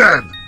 Then.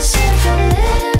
Chevrolet.